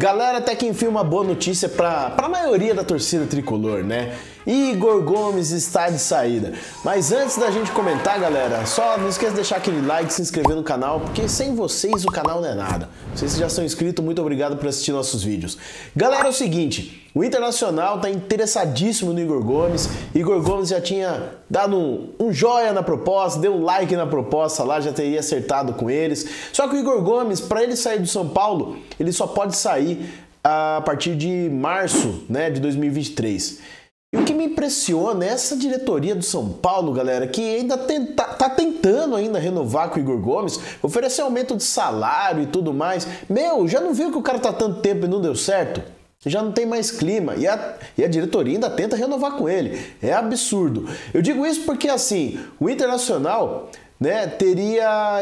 Galera, até que enfim uma boa notícia para a maioria da torcida tricolor, né? Igor Gomes está de saída. Mas antes da gente comentar, galera, só não esqueça de deixar aquele like, se inscrever no canal, porque sem vocês o canal não é nada. Vocês já são inscritos, muito obrigado por assistir nossos vídeos. Galera, é o seguinte, o Internacional está interessadíssimo no Igor Gomes. Igor Gomes já tinha dado um, um joia na proposta, deu um like na proposta lá, já teria acertado com eles. Só que o Igor Gomes, para ele sair do São Paulo, ele só pode sair a partir de março né, de 2023. E o que me impressiona é essa diretoria do São Paulo, galera, que ainda tenta, tá tentando ainda renovar com o Igor Gomes, oferecer aumento de salário e tudo mais. Meu, já não viu que o cara tá tanto tempo e não deu certo? Já não tem mais clima. E a, e a diretoria ainda tenta renovar com ele. É absurdo. Eu digo isso porque, assim, o Internacional né, teria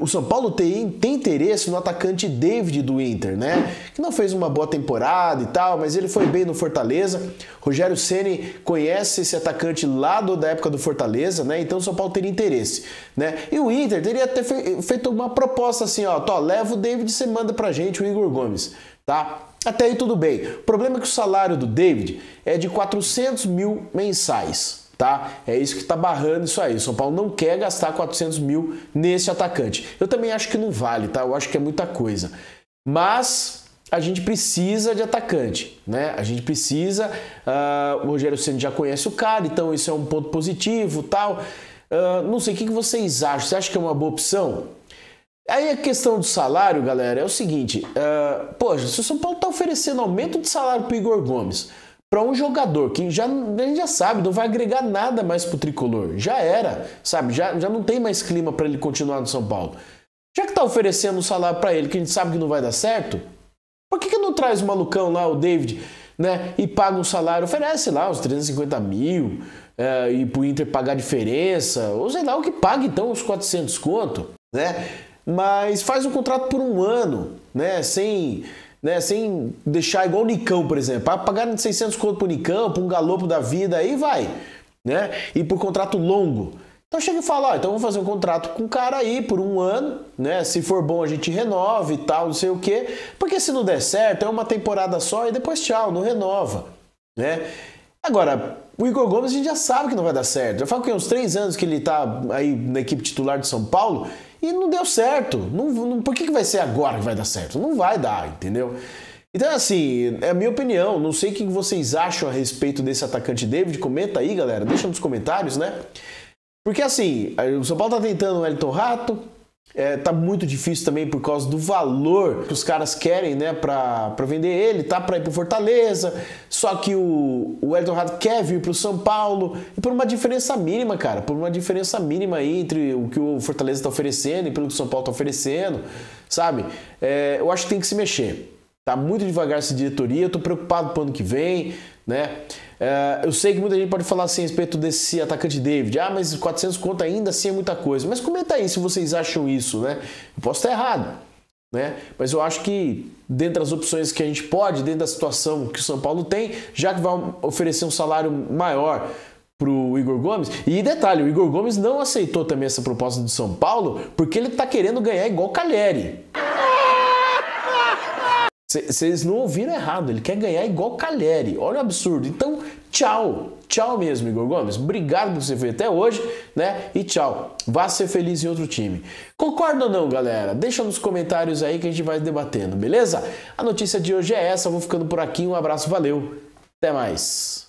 o São Paulo tem, tem interesse no atacante David do Inter, né, que não fez uma boa temporada e tal, mas ele foi bem no Fortaleza. Rogério Ceni conhece esse atacante lá do, da época do Fortaleza, né? Então o São Paulo teria interesse, né? E o Inter teria ter feito uma proposta assim, ó, tó, leva o David e você manda pra gente o Igor Gomes, tá? Até aí tudo bem. O problema é que o salário do David é de 400 mil mensais tá? É isso que está barrando isso aí. O São Paulo não quer gastar 400 mil nesse atacante. Eu também acho que não vale, tá? Eu acho que é muita coisa. Mas a gente precisa de atacante, né? A gente precisa. Uh, o Rogério Senna já conhece o cara, então isso é um ponto positivo, tal. Uh, não sei o que vocês acham. Você acha que é uma boa opção? Aí a questão do salário, galera, é o seguinte: uh, poxa, se o São Paulo está oferecendo aumento de salário para Igor Gomes para um jogador que já, a gente já sabe, não vai agregar nada mais pro tricolor. Já era, sabe? Já, já não tem mais clima para ele continuar no São Paulo. Já que tá oferecendo um salário para ele que a gente sabe que não vai dar certo, por que, que não traz o malucão lá, o David, né? E paga um salário, oferece lá uns 350 mil, é, e pro Inter pagar a diferença, ou sei lá o que paga então, os 400 conto, né? Mas faz um contrato por um ano, né? Sem né? Sem deixar igual o Nicão, por exemplo. Pagar 600 conto pro Nicão, para um galopo da vida, aí vai, né? E por contrato longo. Então chega e fala, ó, então vamos fazer um contrato com o cara aí por um ano, né? Se for bom a gente renova e tal, não sei o quê. Porque se não der certo, é uma temporada só e depois tchau, não renova, né? Agora, o Igor Gomes a gente já sabe que não vai dar certo. Já falo que uns três anos que ele tá aí na equipe titular de São Paulo e não deu certo. Não, não, por que, que vai ser agora que vai dar certo? Não vai dar, entendeu? Então, assim, é a minha opinião. Não sei o que vocês acham a respeito desse atacante David. Comenta aí, galera. Deixa nos comentários, né? Porque, assim, o São Paulo tá tentando o Elton Rato, é, tá muito difícil também por causa do valor que os caras querem, né, pra, pra vender ele, tá pra ir pro Fortaleza. Só que o, o Elton Rato quer vir pro São Paulo e por uma diferença mínima, cara, por uma diferença mínima aí entre o que o Fortaleza tá oferecendo e pelo que o São Paulo tá oferecendo, sabe? É, eu acho que tem que se mexer. Tá muito devagar essa diretoria, eu tô preocupado pro ano que vem, né? É, eu sei que muita gente pode falar assim a respeito desse atacante David. Ah, mas 400 conto ainda assim é muita coisa. Mas comenta aí se vocês acham isso, né? Eu posso estar errado, né? Mas eu acho que dentro das opções que a gente pode, dentro da situação que o São Paulo tem, já que vai oferecer um salário maior para o Igor Gomes. E detalhe, o Igor Gomes não aceitou também essa proposta do São Paulo porque ele está querendo ganhar igual o Cagliari. Vocês não ouviram errado, ele quer ganhar igual Cagliari. Olha o absurdo. Então, tchau. Tchau mesmo, Igor Gomes. Obrigado por você ver até hoje, né? E tchau. Vá ser feliz em outro time. Concorda ou não, galera? Deixa nos comentários aí que a gente vai debatendo, beleza? A notícia de hoje é essa. Eu vou ficando por aqui. Um abraço, valeu. Até mais.